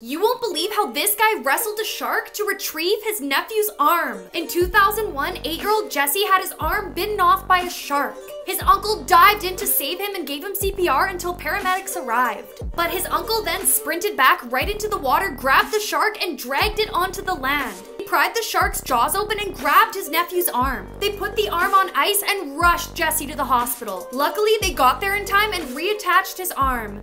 You won't believe how this guy wrestled a shark to retrieve his nephew's arm. In 2001, 8-year-old Jesse had his arm bitten off by a shark. His uncle dived in to save him and gave him CPR until paramedics arrived. But his uncle then sprinted back right into the water, grabbed the shark, and dragged it onto the land. He pried the shark's jaws open and grabbed his nephew's arm. They put the arm on ice and rushed Jesse to the hospital. Luckily, they got there in time and reattached his arm.